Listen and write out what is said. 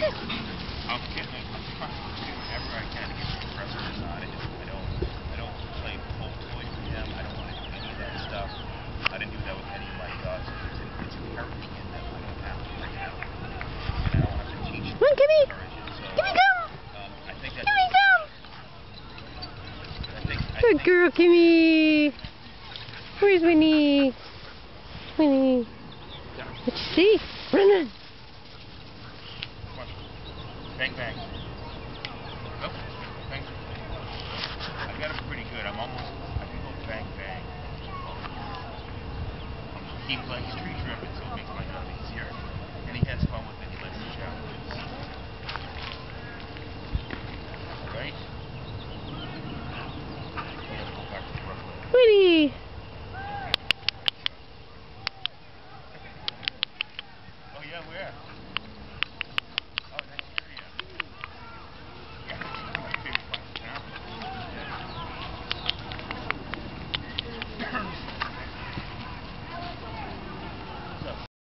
I'm getting, I'm trying to do whatever I can to get some precedent on it. I don't, I don't play cold toys with him. I don't want to do any of that stuff. I didn't do that with any of my dogs. It's, in, it's inherently in them. I don't have to right now. And I don't have to teach them. Come on, Kimmy. encourage it. So, Kimmy, um, I think that, Kimmy, come. I think, I Good think, girl, Kimmy. Where's Winnie? Winnie. What you see? Run, run. Come on. Bang, bang. Nope. Bang. I got him pretty good. I'm almost, I can go bang, bang. He likes tree trimming, so it makes my job easier. And he has fun with it. He likes the challenges. Right? We have to go back to Brooklyn. Winnie. Oh yeah, where?